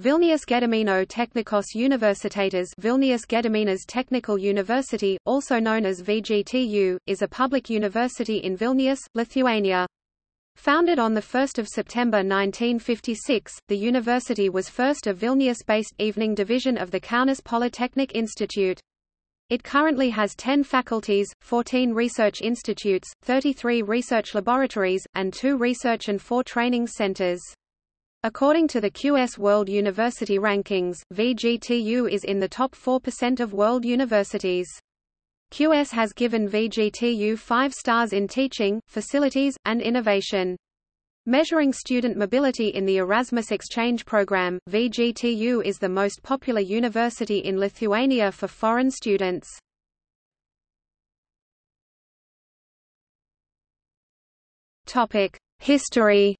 Vilnius Gedimino Technikos Universitetas Vilnius Gediminas Technical University, also known as VGTU, is a public university in Vilnius, Lithuania. Founded on 1 September 1956, the university was first a Vilnius-based evening division of the Kaunas Polytechnic Institute. It currently has 10 faculties, 14 research institutes, 33 research laboratories, and 2 research and 4 training centers. According to the QS World University Rankings, VGTU is in the top 4% of world universities. QS has given VGTU five stars in teaching, facilities, and innovation. Measuring student mobility in the Erasmus Exchange Program, VGTU is the most popular university in Lithuania for foreign students. History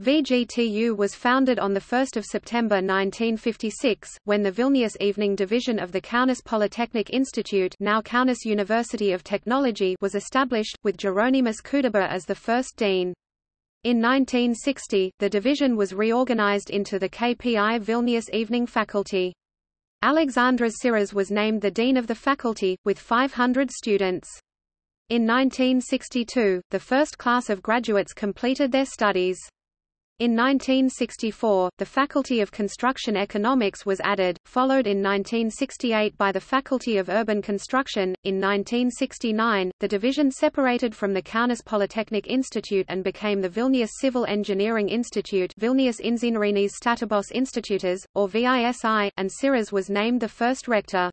VGTU was founded on 1 September 1956, when the Vilnius Evening Division of the Kaunas Polytechnic Institute now Kaunas University of Technology was established, with Jeronimas Kudaba as the first dean. In 1960, the division was reorganized into the KPI Vilnius Evening Faculty. Aleksandras Siras was named the dean of the faculty, with 500 students. In 1962, the first class of graduates completed their studies. In 1964, the Faculty of Construction Economics was added, followed in 1968 by the Faculty of Urban Construction. In 1969, the division separated from the Kaunas Polytechnic Institute and became the Vilnius Civil Engineering Institute Vilnius Inžinerinis Statybos Institutas, or VISI, and Siras was named the first rector.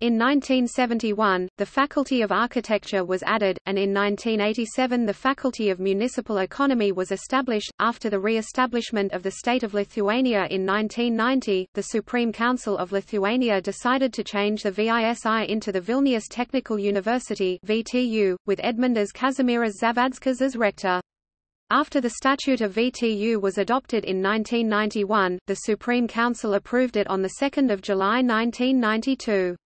In 1971, the Faculty of Architecture was added, and in 1987 the Faculty of Municipal Economy was established. After the re-establishment of the State of Lithuania in 1990, the Supreme Council of Lithuania decided to change the VISI into the Vilnius Technical University (VTU), with Edmundas Kazimieras Zavadskas as rector. After the Statute of VTU was adopted in 1991, the Supreme Council approved it on 2 July 1992.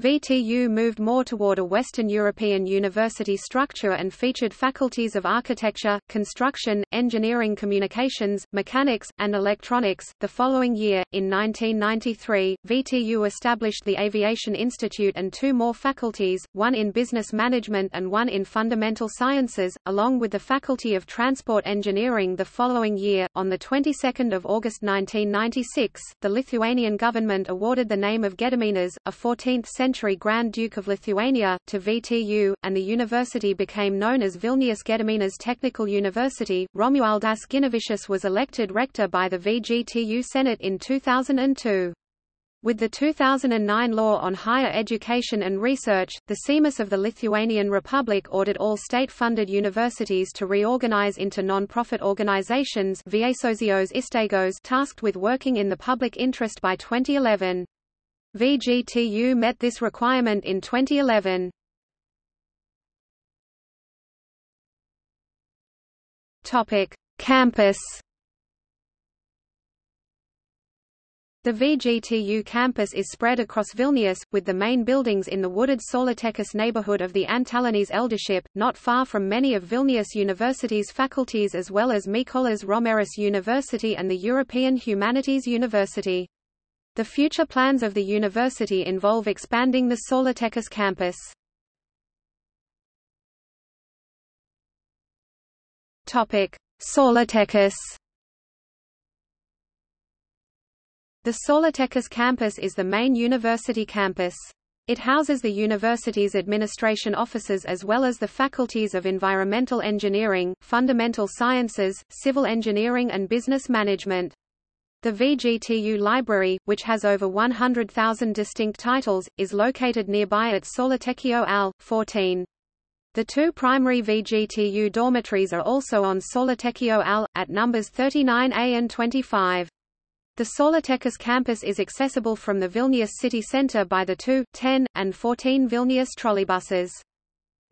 VTU moved more toward a Western European university structure and featured faculties of architecture, construction, engineering communications, mechanics, and electronics. The following year, in 1993, VTU established the Aviation Institute and two more faculties, one in business management and one in fundamental sciences, along with the Faculty of Transport Engineering the following year. On the 22nd of August 1996, the Lithuanian government awarded the name of Gediminas, a 14th century century Grand Duke of Lithuania, to VTU, and the university became known as Vilnius Gediminas Technical University. Romualdas Ginevičius was elected rector by the VGTU Senate in 2002. With the 2009 law on higher education and research, the Seimas of the Lithuanian Republic ordered all state-funded universities to reorganize into non-profit organizations tasked with working in the public interest by 2011. VGTU met this requirement in 2011. Topic: Campus. The VGTU campus is spread across Vilnius, with the main buildings in the wooded Saulėtekis neighborhood of the Antakalnis eldership, not far from many of Vilnius University's faculties as well as Mykolas Romeris University and the European Humanities University. The future plans of the university involve expanding the Saulėtekis campus. Saulėtekis. The Saulėtekis campus is the main university campus. It houses the university's administration offices as well as the faculties of environmental engineering, fundamental sciences, civil engineering and business management. The VGTU Library, which has over 100,000 distinct titles, is located nearby at Saulėtekio Al. 14. The two primary VGTU dormitories are also on Saulėtekio Al, at numbers 39A and 25. The Saulėtekis campus is accessible from the Vilnius city centre by the 2, 10, and 14 Vilnius trolleybuses.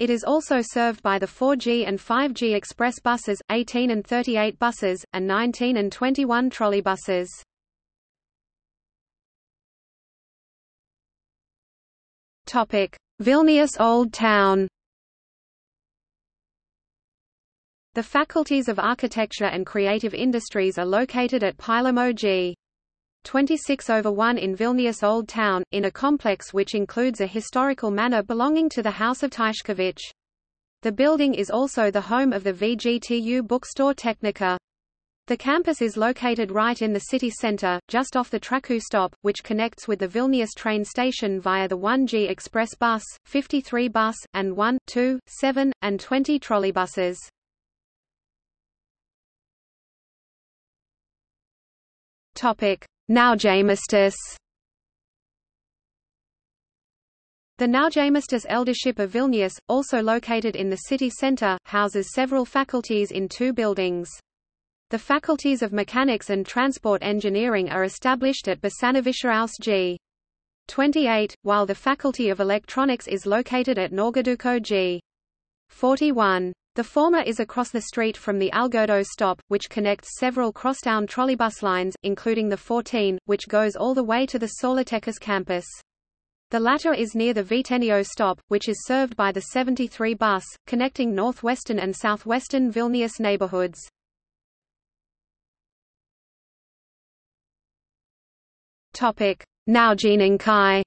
It is also served by the 4G and 5G express buses, 18 and 38 buses, and 19 and 21 trolleybuses. Vilnius Old Town The faculties of Architecture and Creative Industries are located at Pylimo G. 26 over 1 in Vilnius Old Town, in a complex which includes a historical manor belonging to the House of Tyszkiewicz. The building is also the home of the VGTU bookstore Technika. The campus is located right in the city center, just off the Traku stop, which connects with the Vilnius train station via the 1G express bus, 53 bus, and 1, 2, 7, and 20 trolleybuses. Topic: Naujamiestis. The Now Naujamiestis Eldership of Vilnius, also located in the city centre, houses several faculties in two buildings. The faculties of Mechanics and Transport Engineering are established at Basanavičiaus G. 28, while the Faculty of Electronics is located at Naugarduko G. 41. The former is across the street from the Algirdo stop, which connects several crosstown trolleybus lines, including the 14, which goes all the way to the Saulėtekis campus. The latter is near the Vytenio stop, which is served by the 73 bus, connecting northwestern and southwestern Vilnius neighborhoods. Topic: Naujininkai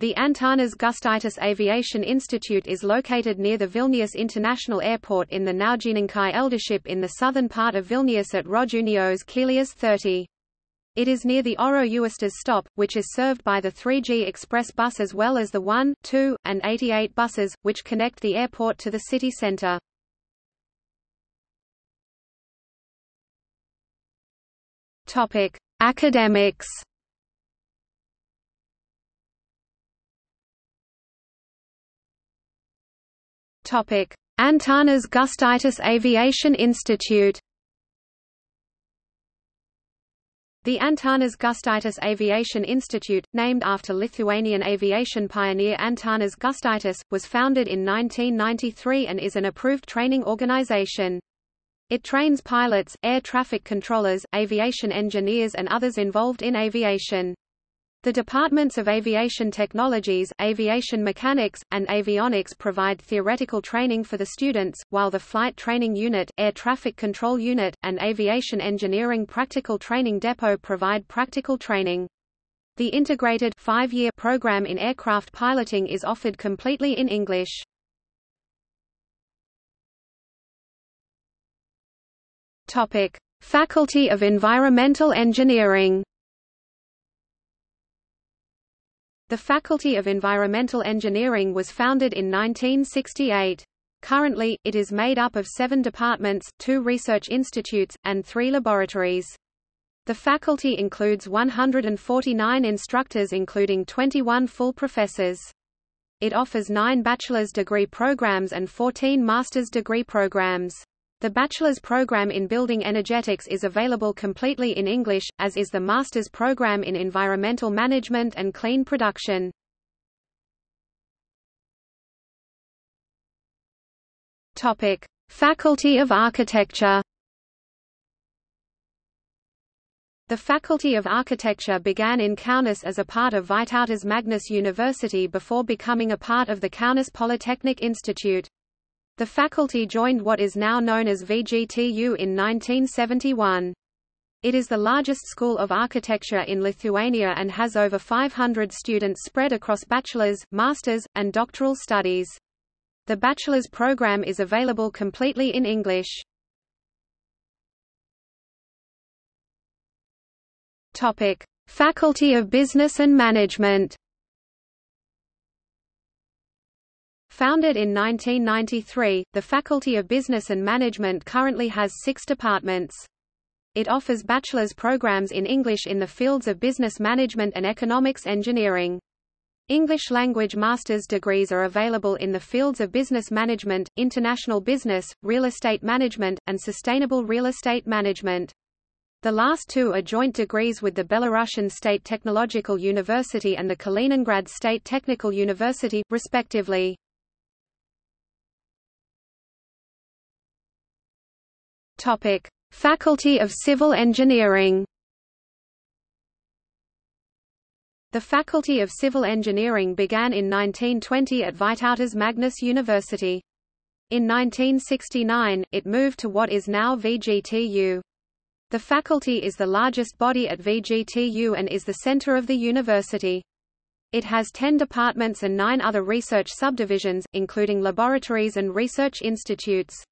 The Antanas Gustaitis Aviation Institute is located near the Vilnius International Airport in the Naujininkai Eldership in the southern part of Vilnius at Rodžiūnijos Kelias 30. It is near the Oro Uostas stop, which is served by the 3G express bus as well as the 1, 2, and 88 buses, which connect the airport to the city center. Academics Antanas Gustaitis Aviation Institute. The Antanas Gustaitis Aviation Institute, named after Lithuanian aviation pioneer Antanas Gustaitis, was founded in 1993 and is an approved training organization. It trains pilots, air traffic controllers, aviation engineers and others involved in aviation. The departments of aviation technologies, aviation mechanics, and avionics provide theoretical training for the students, while the Flight Training Unit, Air Traffic Control Unit, and Aviation Engineering Practical Training Depot provide practical training. The integrated five-year program in aircraft piloting is offered completely in English. Faculty of Environmental Engineering. The Faculty of Environmental Engineering was founded in 1968. Currently, it is made up of seven departments, two research institutes, and three laboratories. The faculty includes 149 instructors including 21 full professors. It offers nine bachelor's degree programs and 14 master's degree programs. The bachelor's program in building energetics is available completely in English, as is the master's program in environmental management and clean production. Topic: Faculty of Architecture. The Faculty of Architecture began in Kaunas as a part of Vytautas Magnus University before becoming a part of the Kaunas Polytechnic Institute. The faculty joined what is now known as VGTU in 1971. It is the largest school of architecture in Lithuania and has over 500 students spread across bachelor's, master's, and doctoral studies. The bachelor's program is available completely in English. Topic: Faculty of Business and Management. Founded in 1993, the Faculty of Business and Management currently has six departments. It offers bachelor's programs in English in the fields of business management and economics engineering. English language master's degrees are available in the fields of business management, international business, real estate management, and sustainable real estate management. The last two are joint degrees with the Belarusian State Technological University and the Kaliningrad State Technical University, respectively. Topic: Faculty of Civil Engineering. The Faculty of Civil Engineering began in 1920 at Vytautas Magnus University. In 1969, it moved to what is now VGTU. The faculty is the largest body at VGTU and is the center of the university. It has 10 departments and nine other research subdivisions, including laboratories and research institutes.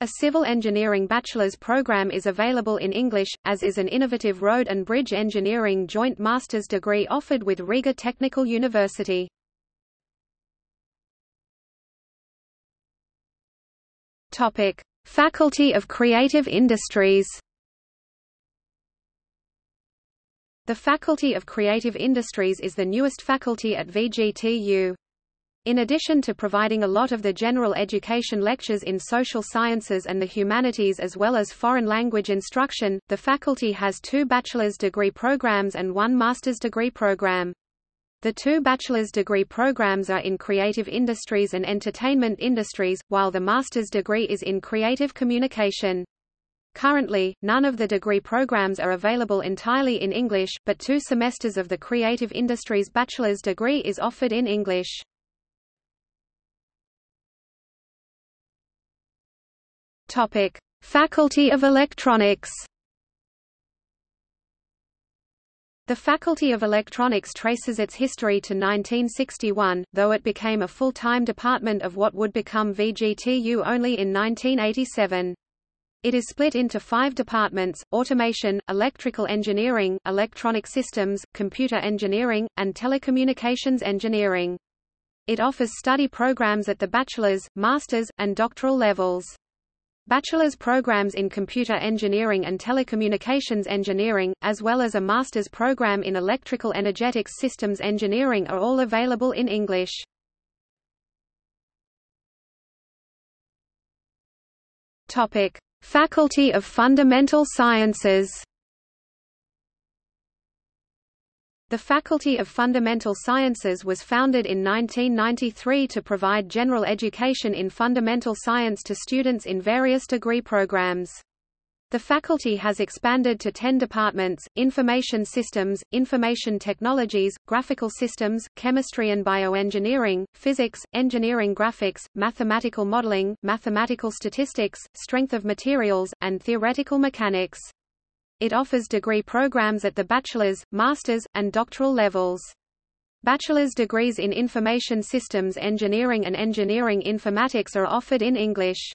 A civil engineering bachelor's program is available in English, as is an innovative road and bridge engineering joint master's degree offered with Riga Technical University. Topic: Faculty of Creative Industries. The Faculty of Creative Industries is the newest faculty at VGTU. In addition to providing a lot of the general education lectures in social sciences and the humanities as well as foreign language instruction, the faculty has two bachelor's degree programs and one master's degree program. The two bachelor's degree programs are in creative industries and entertainment industries, while the master's degree is in creative communication. Currently, none of the degree programs are available entirely in English, but two semesters of the creative industries bachelor's degree is offered in English. Topic: Faculty of Electronics The Faculty of Electronics traces its history to 1961, though it became a full-time department of what would become VGTU only in 1987. It is split into five departments, automation, electrical engineering, electronic systems, computer engineering, and telecommunications engineering. It offers study programs at the bachelor's, master's, and doctoral levels. Bachelor's programs in computer engineering and telecommunications engineering, as well as a master's program in electrical energetics systems engineering are all available in English. Faculty of Fundamental Sciences. The Faculty of Fundamental Sciences was founded in 1993 to provide general education in fundamental science to students in various degree programs. The faculty has expanded to 10 departments, Information Systems, Information Technologies, Graphical Systems, Chemistry and Bioengineering, Physics, Engineering Graphics, Mathematical Modeling, Mathematical Statistics, Strength of Materials, and Theoretical Mechanics. It offers degree programs at the bachelor's, master's, and doctoral levels. Bachelor's degrees in Information Systems Engineering and Engineering Informatics are offered in English.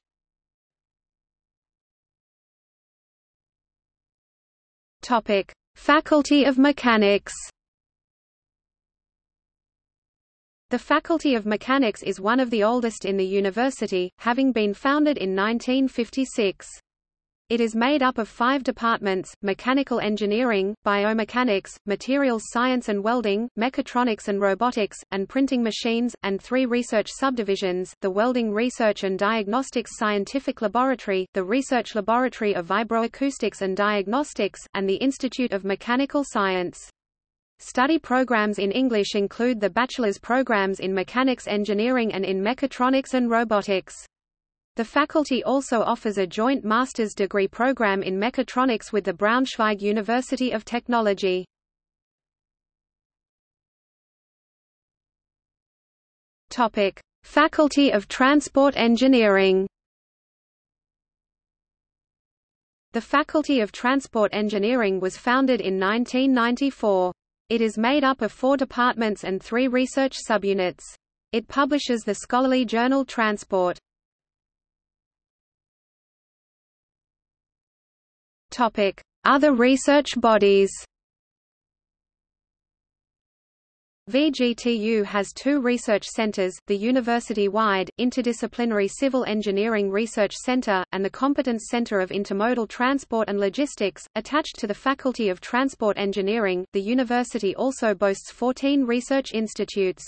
Topic: Faculty of Mechanics. The Faculty of Mechanics is one of the oldest in the university, having been founded in 1956. It is made up of five departments, mechanical engineering, biomechanics, materials science and welding, mechatronics and robotics, and printing machines, and three research subdivisions, the Welding Research and Diagnostics Scientific Laboratory, the Research Laboratory of Vibroacoustics and Diagnostics, and the Institute of Mechanical Science. Study programs in English include the bachelor's programs in mechanics engineering and in mechatronics and robotics. The faculty also offers a joint master's degree program in mechatronics with the Braunschweig University of Technology. Topic: Faculty of Transport Engineering. The Faculty of Transport Engineering was founded in 1994. It is made up of four departments and three research subunits. It publishes the scholarly journal Transport. Other research bodies. VGTU has two research centers, the university-wide, Interdisciplinary Civil Engineering Research Center, and the Competence Center of Intermodal Transport and Logistics, attached to the Faculty of Transport Engineering. The university also boasts 14 research institutes.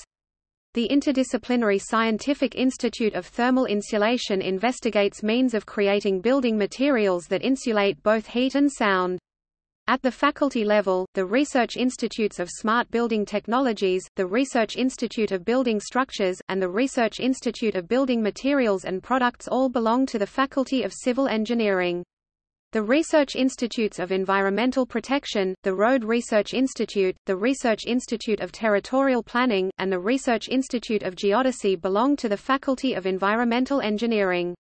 The Interdisciplinary Scientific Institute of Thermal Insulation investigates means of creating building materials that insulate both heat and sound. At the faculty level, the Research Institutes of Smart Building Technologies, the Research Institute of Building Structures, and the Research Institute of Building Materials and Products all belong to the Faculty of Civil Engineering. The Research Institutes of Environmental Protection, the Road Research Institute, the Research Institute of Territorial Planning, and the Research Institute of Geodesy belong to the Faculty of Environmental Engineering.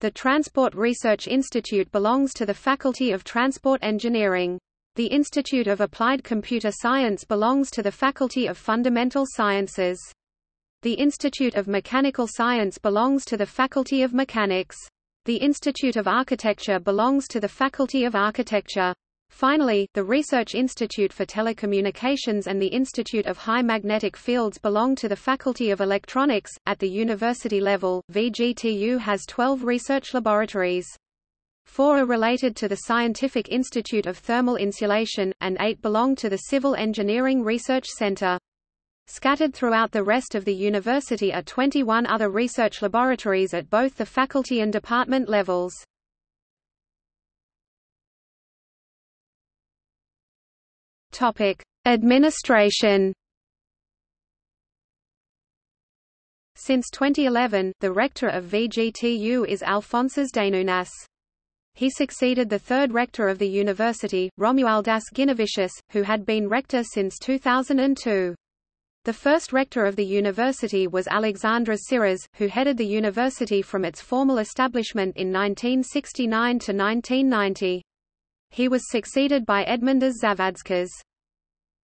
The Transport Research Institute belongs to the Faculty of Transport Engineering. The Institute of Applied Computer Science belongs to the Faculty of Fundamental Sciences. The Institute of Mechanical Science belongs to the Faculty of Mechanics. The Institute of Architecture belongs to the Faculty of Architecture. Finally, the Research Institute for Telecommunications and the Institute of High Magnetic Fields belong to the Faculty of Electronics. At the university level, VGTU has 12 research laboratories. Four are related to the Scientific Institute of Thermal Insulation, and eight belong to the Civil Engineering Research Center. Scattered throughout the rest of the university are 21 other research laboratories at both the faculty and department levels. Topic: Administration. Since 2011, the rector of VGTU is Alfonsas Daniūnas. He succeeded the third rector of the university, Romualdas Ginevičius, who had been rector since 2002. The first rector of the university was Alexandra Siras, who headed the university from its formal establishment in 1969 to 1990. He was succeeded by Edmundas Zavadskas.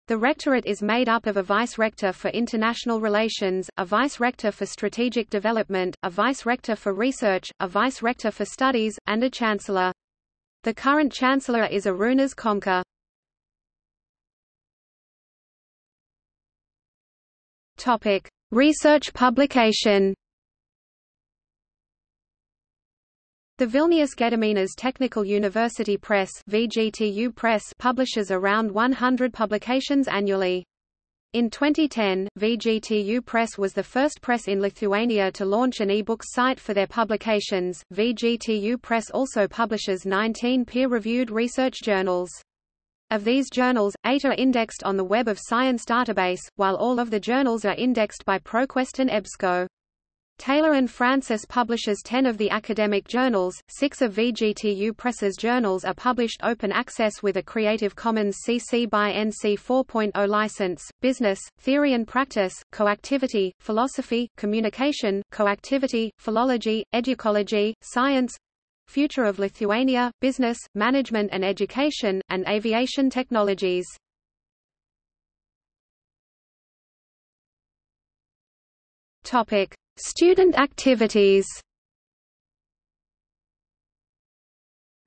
The rectorate is made up of a vice-rector for international relations, a vice-rector for strategic development, a vice-rector for research, a vice-rector for studies, and a chancellor. The current chancellor is Arūnas Komka. Topic: Research publication. The Vilnius Gediminas Technical University Press (VGTU Press) publishes around 100 publications annually. In 2010, VGTU Press was the first press in Lithuania to launch an e-book site for their publications. VGTU Press also publishes 19 peer-reviewed research journals. Of these journals, eight are indexed on the Web of Science database, while all of the journals are indexed by ProQuest and EBSCO. Taylor and Francis publishes 10 of the academic journals, six of VGTU Press's journals are published open access with a Creative Commons CC by NC 4.0 license, Business, Theory and Practice, Coactivity, Philosophy, Communication, Coactivity, Philology, Educology, Science, Future of Lithuania, Business, Management and Education, and Aviation Technologies. Topic: Student activities.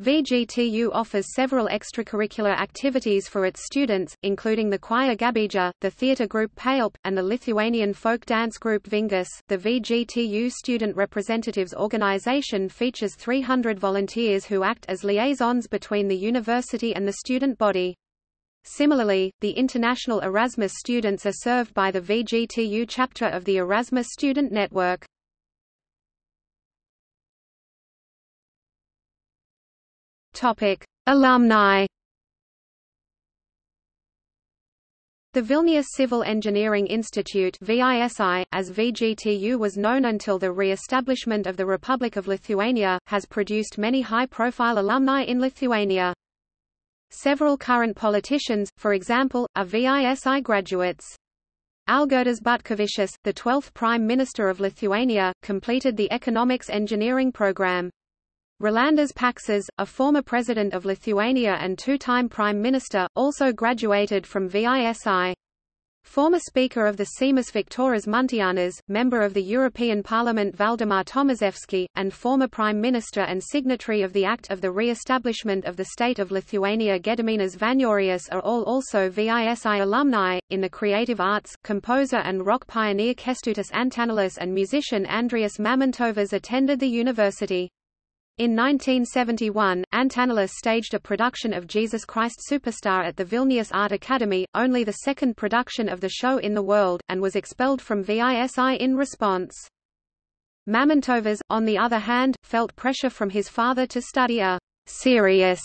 VGTU offers several extracurricular activities for its students, including the choir Gabija, the theatre group Paelp, and the Lithuanian folk dance group Vingus. The VGTU Student Representatives Organization features 300 volunteers who act as liaisons between the university and the student body. Similarly, the international Erasmus students are served by the VGTU chapter of the Erasmus Student Network. Topic: Alumni. The Vilnius Civil Engineering Institute VISI, as VGTU was known until the re-establishment of the Republic of Lithuania, has produced many high-profile alumni in Lithuania. Several current politicians, for example, are VISI graduates. Algirdas Butkevičius, the 12th Prime Minister of Lithuania, completed the economics engineering program. Rolandas Paksas, a former president of Lithuania and two-time prime minister, also graduated from VISI. Former Speaker of the Seimas Viktoras Muntianas, member of the European Parliament Valdemar Tomaszewski, and former Prime Minister and signatory of the Act of the Re-establishment of the State of Lithuania Gediminas Vagnorius are all also VISI alumni. In the creative arts, composer and rock pioneer Kęstutis Antanelis and musician Andrius Mamontovas attended the university. In 1971, Antanelis staged a production of Jesus Christ Superstar at the Vilnius Art Academy, only the second production of the show in the world, and was expelled from VISI in response. Mamontovas, on the other hand, felt pressure from his father to study a serious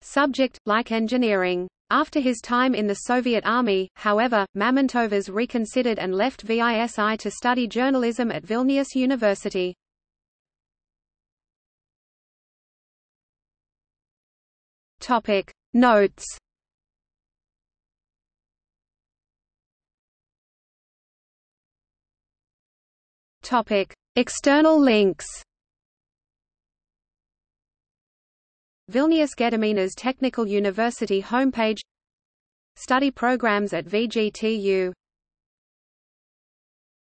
subject, like engineering. After his time in the Soviet Army, however, Mamontovas reconsidered and left VISI to study journalism at Vilnius University. Topic Notes. Topic External links. Vilnius Gediminas Technical University homepage. Study programs at VGTU